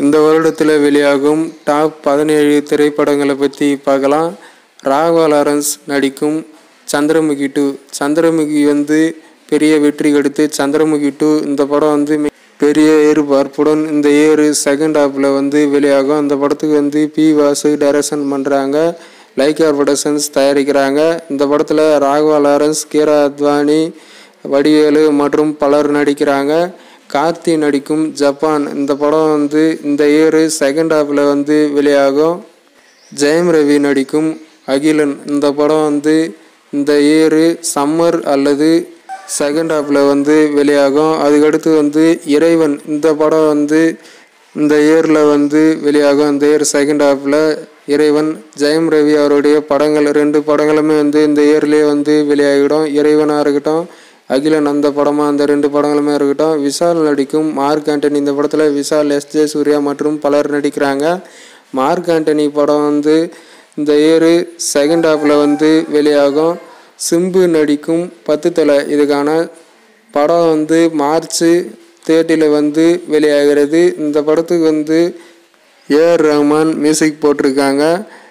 இந்த வருடத்தில் வெளியாகும் டாப் பதினேழு திரைப்படங்களை பற்றி பார்க்கலாம். ராகவா லாரன்ஸ் நடிக்கும் சந்திரமுகி டூ. சந்திரமுகி வந்து பெரிய வெற்றி கொடுத்து சந்திரமுகி டூ இந்த படம் வந்து பெரிய எதிர்பார்ப்புடன் இந்த இயர் செகண்ட் ஹாஃபில் வந்து வெளியாகும். அந்த படத்துக்கு வந்து பி வாசு டைரக்ஷன் பண்ணுறாங்க லைகா ப்ரொடக்ஷன்ஸ் தயாரிக்கிறாங்க. இந்த படத்தில் ராகவா லாரன்ஸ் கீரா அத்வானி வடிவேலு மற்றும் பலர் நடிக்கிறாங்க. கார்த்தி நடிக்கும் ஜப்பான். இந்த படம் வந்து இந்த இயர் செகண்ட் ஹாஃபில் வந்து வெளியாகும். ஜெயம் ரவி நடிக்கும் அகிலன். இந்த படம் வந்து இந்த இயர் சம்மர் அல்லது செகண்ட் ஹாஃபில் வந்து வெளியாகும். அதுக்கடுத்து வந்து இறைவன். இந்த படம் வந்து இந்த இயரில் வந்து வெளியாகும். இந்த இயர் செகண்ட் ஹாஃபில் இறைவன் ஜெயம் ரவி அவருடைய படங்கள். ரெண்டு படங்களுமே வந்து இந்த இயர்லேயே வந்து வெளியாகிடும். இறைவனாக இருக்கட்டும் அகிலன் அந்த படமாக அந்த ரெண்டு படங்களுமே இருக்கட்டும். விஷால் நடிக்கும் மார்க் ஆண்டனி இந்த படத்தில் விஷால் எஸ் ஜே சூர்யா மற்றும் பலர் நடிக்கிறாங்க. மார்க் ஆண்டனி படம் வந்து இந்த இயர் செகண்ட் ஹாஃபில் வந்து வெளியாகும். சிம்பு நடிக்கும் பத்து தலை. இதுக்கான படம் வந்து மார்ச் தேர்ட்டியில் வந்து வெளியாகிறது. இந்த படத்துக்கு வந்து ஏஆர் ரஹ்மான் மியூசிக் போட்டிருக்காங்க.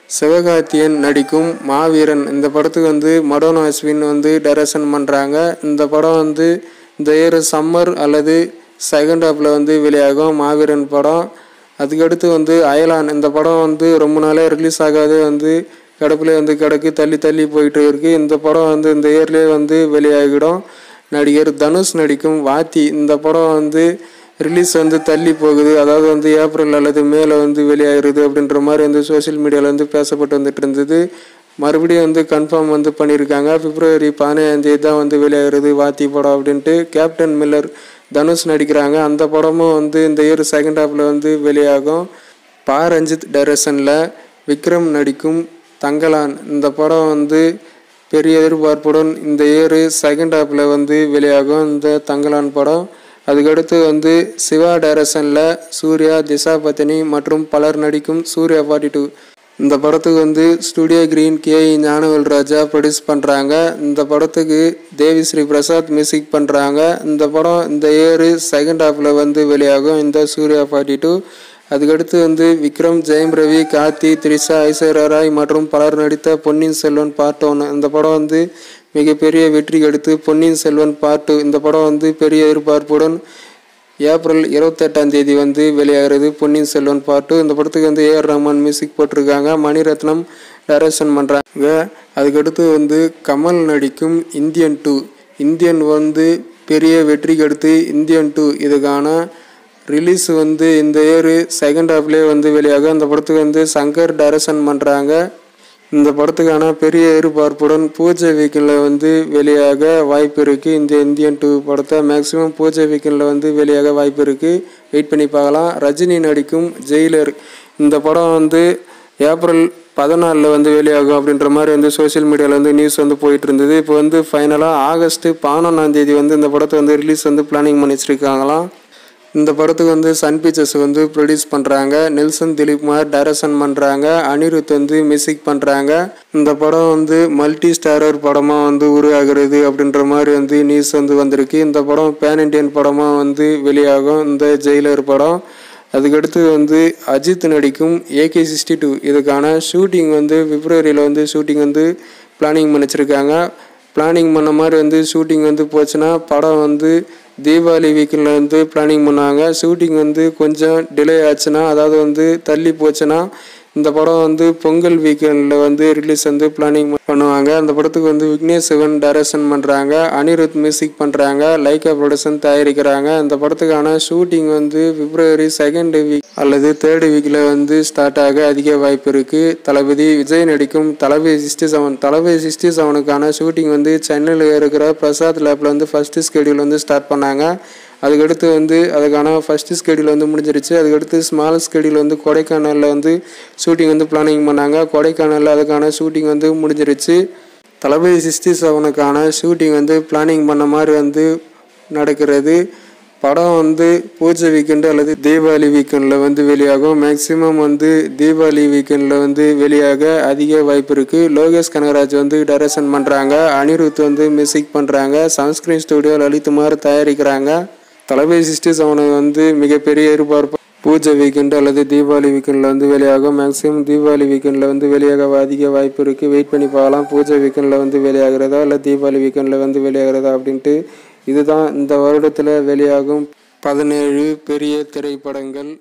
சிவகார்த்தியன் நடிக்கும் மாவீரன். இந்த படத்துக்கு வந்து மடோனோ அஸ்வின் வந்து டைரக்ஷன் பண்ணுறாங்க இந்த படம் வந்து இந்த இயர் சம்மர் அல்லது செகண்ட் ஹாஃபில் வந்து வெளியாகும் மாவீரன் படம். அதுக்கடுத்து வந்து அயலான். இந்த படம் வந்து ரொம்ப நாளாக ரிலீஸ் ஆகாது. வந்து கிடப்புலேயே வந்து கிடக்கு தள்ளி தள்ளி போயிட்டு இருக்கு. இந்த படம் வந்து இந்த இயர்லேயே வந்து வெளியாகிடும். நடிகர் தனுஷ் நடிக்கும் வாத்தி. இந்த படம் வந்து ரிலீஸ் வந்து தள்ளி போகுது. அதாவது வந்து ஏப்ரல் அல்லது மேல வந்து வெளியாகிறது அப்படின்ற மாதிரி வந்து சோஷியல் மீடியாவில் வந்து பேசப்பட்டு வந்துட்டு இருந்தது. மறுபடியும் வந்து கன்ஃபார்ம் வந்து பண்ணியிருக்காங்க. பிப்ரவரி பதினேழாம் தான் வந்து வெளியாகிறது வாத்தி படம் அப்படின்ட்டு கேப்டன் மில்லர் தனுஷ் நடிக்கிறாங்க. அந்த படமும் வந்து இந்த இயர் செகண்ட் ஹாஃபில் வந்து வெளியாகும். பா. ரஞ்சித் டைரக்ஷனில் விக்ரம் நடிக்கும் தங்கலான். இந்த படம் வந்து பெரிய எதிர்பார்ப்புடன் இந்த இயர் செகண்ட் ஹாஃபில் வந்து வெளியாகும். இந்த தங்கலான் படம் அதுக்கடுத்து வந்து சிவா டைரக்ஷனில் சூர்யா திசா பத்தினி மற்றும் பலர் நடிக்கும் சூர்யா ஃபார்ட்டி டூ இந்த படத்துக்கு வந்து studio green K Gnanavel Raja produce பண்ணுறாங்க இந்த படத்துக்கு தேவி ஸ்ரீ பிரசாத் மியூசிக் பண்ணுறாங்க இந்த படம் இந்த இயர் செகண்ட் ஹாஃபில் வந்து வெளியாகும். இந்த சூர்யா ஃபார்ட்டி டூ அதுக்கடுத்து வந்து விக்ரம் ஜெயம் ரவி கார்த்தி த்ரிஷா ஐஸ்வர்யா ராய் மற்றும் பலர் நடித்த பொன்னியின் செல்வன் பார்ட் ஒன்று இந்த படம் வந்து மிகப்பெரிய வெற்றி எடுத்து பொன்னியின் செல்வன் பார்ட் டூ இந்த படம் வந்து பெரிய எதிர்பார்ப்புடன் ஏப்ரல் இருபத்தெட்டாம் தேதி வந்து வெளியாகிறது. பொன்னியின் செல்வன் பார்ட் டூ இந்த படத்துக்கு வந்து ஏஆர் ரஹ்மான் மியூசிக் போட்டிருக்காங்க. மணிரத்னம் டைரக்ஷன் பண்ணுறாங்க அதுக்கடுத்து வந்து கமல் நடிக்கும் இந்தியன் டூ. இந்தியன் வந்து பெரிய வெற்றிக்கு அடுத்து இந்தியன் டூ இதுக்கான ரிலீஸ் வந்து இந்த இயர் செகண்ட் ஹாஃப்லேயே வந்து வெளியாகும். அந்த படத்துக்கு வந்து சங்கர் டைரக்ஷன் பண்ணுறாங்க இந்த படத்துக்கான பெரிய எதிர்பார்ப்புடன் பூஜை வீக்கெண்டில் வந்து வெளியாக வாய்ப்பு இருக்குது இந்த இந்தியன் டூ படத்தை மேக்ஸிமம் பூஜை வீக்கெண்டில் வந்து வெளியாக வாய்ப்பு இருக்குது வெயிட் பண்ணி பார்க்கலாம். ரஜினி நடிக்கும் ஜெயிலர். இந்த படம் வந்து ஏப்ரல் பதினாலில் வந்து வெளியாகும் அப்படின்ற மாதிரி வந்து சோஷியல் மீடியாவில் வந்து நியூஸ் வந்து போயிட்டு இருந்தது. இப்போ வந்து ஃபைனலாக ஆகஸ்ட்டு பதினொன்றாம் தேதி வந்து இந்த படத்தை வந்து ரிலீஸ் வந்து பிளானிங் பண்ணி வச்சுருக்காங்களாம் இந்த படத்துக்கு வந்து சன் பிக்சர்ஸ் வந்து ப்ரொடியூஸ் பண்ணுறாங்க நெல்சன் திலீப்குமார் டைரக்ஷன் பண்ணுறாங்க அனிருத் வந்து மியூசிக் பண்ணுறாங்க இந்த படம் வந்து மல்டி ஸ்டாரர் படமாக வந்து உருவாகிறது அப்படின்ற மாதிரி வந்து நியூஸ் வந்து வந்திருக்கு. இந்த படம் பேன் இண்டியன் படமாக வந்து வெளியாகும். இந்த ஜெயிலர் படம். அதுக்கடுத்து வந்து அஜித் நடிக்கும் ஏகே சிக்ஸ்டி டூ இதுக்கான ஷூட்டிங் வந்து பிப்ரவரியில் வந்து ஷூட்டிங் வந்து பிளானிங் பண்ணி வச்சுருக்காங்க பிளானிங் பண்ண மாதிரி வந்து ஷூட்டிங் வந்து போச்சுன்னா படம் வந்து தீபாவளி வீக்கெண்டில் வந்து பிளானிங் பண்ணாங்க. ஷூட்டிங் வந்து கொஞ்சம் டிலே ஆச்சுன்னா அதாவது வந்து தள்ளி போச்சுன்னா இந்த படம் வந்து பொங்கல் வீக்கெண்டில் வந்து ரிலீஸ் வந்து பிளானிங் பண்ணுவாங்க. அந்த படத்துக்கு வந்து விக்னேஷ் சிவன் டைரக்ஷன் பண்ணுறாங்க அனிருத் மியூசிக் பண்ணுறாங்க லைக்கா ப்ரொடக்ஷன் தயாரிக்கிறாங்க. அந்த படத்துக்கான ஷூட்டிங் வந்து பிப்ரவரி செகண்ட் வீக் அல்லது தேர்டு வீக்கில் வந்து ஸ்டார்ட் ஆக அதிக வாய்ப்பு இருக்குது தளபதி விஜய் நடிக்கும் Thalapathy sixty seven Thalapathy sixty செவனுக்கான shooting வந்து சென்னையில் இருக்கிற பிரசாத் லேப்பில் வந்து ஃபஸ்ட்டு ஸ்கெடியூல் வந்து ஸ்டார்ட் பண்ணாங்க. அதுக்கடுத்து வந்து அதுக்கான ஃபஸ்ட்டு ஸ்கெடியூல் வந்து முடிஞ்சிருச்சு. அதுக்கடுத்து ஸ்மால் ஸ்கெடியூல் வந்து கொடைக்கானலில் வந்து ஷூட்டிங் வந்து பிளானிங் பண்ணாங்க. கொடைக்கானலில் அதுக்கான ஷூட்டிங் வந்து முடிஞ்சிருச்சு. தளபதி சிக்ஸ்டி செவனுக்கான ஷூட்டிங் வந்து பிளானிங் பண்ண மாதிரி வந்து நடக்கிறது. படம் வந்து பூஜை வீக்கெண்டு அல்லது தீபாவளி வீக்கெண்டில் வந்து வெளியாகும். மேக்சிமம் வந்து தீபாவளி வீக்கெண்டில் வந்து வெளியாக அதிக வாய்ப்பு இருக்குது லோகேஷ் கனகராஜ் வந்து டைரக்ஷன் பண்ணுறாங்க அனிருத் வந்து மியூசிக் பண்ணுறாங்க சன்ஸ்கிரீன் ஸ்டுடியோ லலித்குமார் தயாரிக்கிறாங்க. தலைமை சிக்ஸ்டி வந்து மிகப்பெரிய எதிர்பார்ப்பு. பூஜை வீக்கெண்டு அல்லது தீபாவளி வீக்கெண்டில் வந்து வெளியாகும் மேக்ஸிமம் தீபாவளி வீக்கெண்டில் வந்து வெளியாக அதிக வாய்ப்பு இருக்குது வெயிட் பண்ணி பார்க்கலாம். பூஜை வீக்கெண்டில் வந்து வெளியாகிறதா இல்லை தீபாவளி வீக்கெண்டில் வந்து வெளியாகிறதா அப்படின்ட்டு இதுதான் இந்த வருடத்தில் வெளியாகும் பதினேழு பெரிய திரைப்படங்கள்.